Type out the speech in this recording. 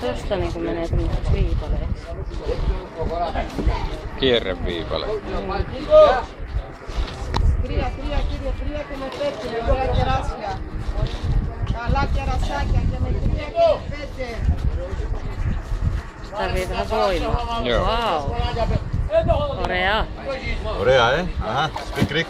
Tosta niinku menee tämmöiseksi viipaleeksi. Kierreviipale. Cría, cría, cría, cría que me peche, le voy a gracia. Ojalá que ahora saque, que me cría que me peche. Tarvii vähän voimaa. Joo. Wow. Korea. Korea, eh? Aha, speak Greek.